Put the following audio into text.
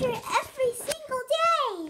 picture